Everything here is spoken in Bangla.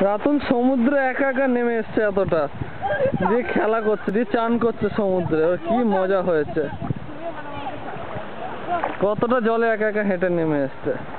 রাতুল সমুদ্রে একা একা নেমে এসছে এতটা। দিয়ে খেলা করছে, দিয়ে চান করছে সমুদ্রে। ওর কি মজা হয়েছে। কতটা জলে একা একা হেঁটে নেমে এসছে।